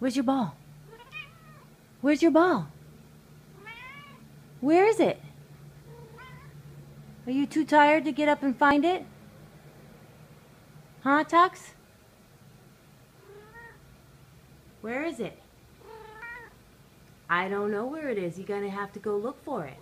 Where's your ball? Where's your ball? Where is it? Are you too tired to get up and find it? Huh, Tux? Where is it? I don't know where it is. You're going to have to go look for it.